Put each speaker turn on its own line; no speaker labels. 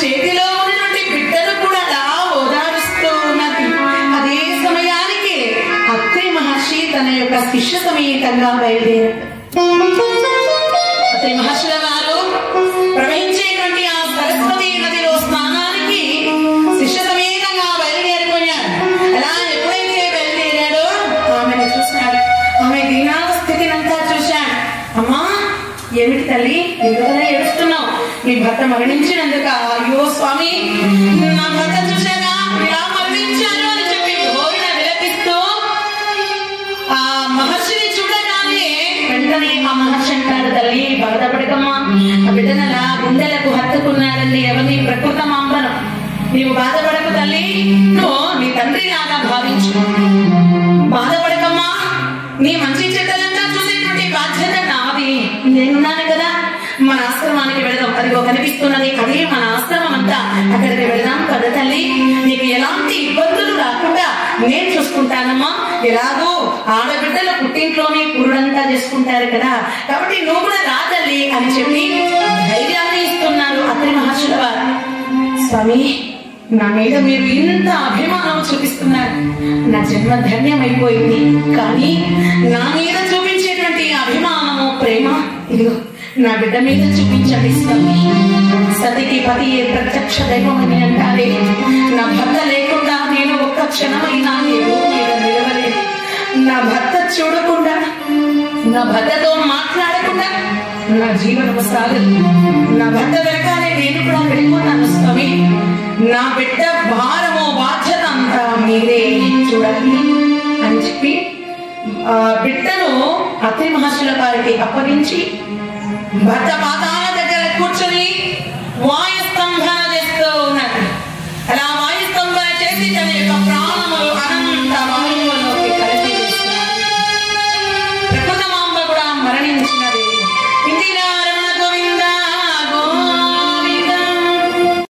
చేతిలో ఉన్నటువంటి బిడ్డను కూడా అలా ఓదారుస్తూ ఉన్నది. అదే సమయానికి అత్రి మహర్షి తన యొక్క శిష్య సమేతంగా బయలుదేరాడు. అత్రి మహర్షి ఏమిటి తల్లి? ఎందుకలా ఏడుస్తున్నావు. నీ భర్త మరణించినందుక అయ్యో స్వామి నా భర్త చూశారా? ఇలా మరణించాను అని చెప్పి ఘోరణ విలపిస్తూ ఆ మహర్షిని చూడగానే వెంటనే ఆ మహర్షి అంటారు తల్లి బాధపడకమ్మా. ఆ బిడ్డనలా గుండెలకు హత్తుకున్నాడండి ఎవరిని ప్రకృత మాంబనం నీవు బాధపడకు తల్లి. నువ్వు నీ తండ్రి లాగా భావించు. బాధపడకమ్మా. నీ మంచి మన ఆశ్రమానికి వెళదాం. అదిగో కనిపిస్తున్నది అదే మన ఆశ్రమం అంతా అక్కడికి వెళదాం పద తల్లి. నీకు ఎలాంటి ఇబ్బందులు రాకుండా నేను చూసుకుంటానమ్మా. ఎలాగో ఆడబిడ్డల పుట్టింట్లోనే పురుడంతా చేసుకుంటారు కదా. కాబట్టి నువ్వు కూడా రా తల్లి అని చెప్పి ధైర్యాన్ని ఇస్తున్నారు అతని మహర్షుల వారు. స్వామి నా మీద మీరు ఇంత అభిమానం చూపిస్తున్నారు. నా జన్మ ధన్యమైపోయింది. కానీ నా మీద నా బిడ్డ మీద చూపించండి స్వామి. సతికి పతి ఏ ప్రత్యక్ష దైవమని అంటారే. నా భర్త లేకుండా నేను ఒక్క క్షణమైనా నిలవలేదు నా భర్త చూడకుండా నా భర్తతో మాట్లాడకుండా నా జీవనం సాగదు. నా భర్త వెనకాలే నేను కూడా వెళ్ళిపోతాను స్వామి. నా బిడ్డ భారము బాధ్యత అంతా మీరే చూడాలి అని చెప్పి ఆ బిడ్డను అతి మహర్షుల వారికి అప్పగించి భర్త పాదాల దగ్గర కూర్చొని వాయు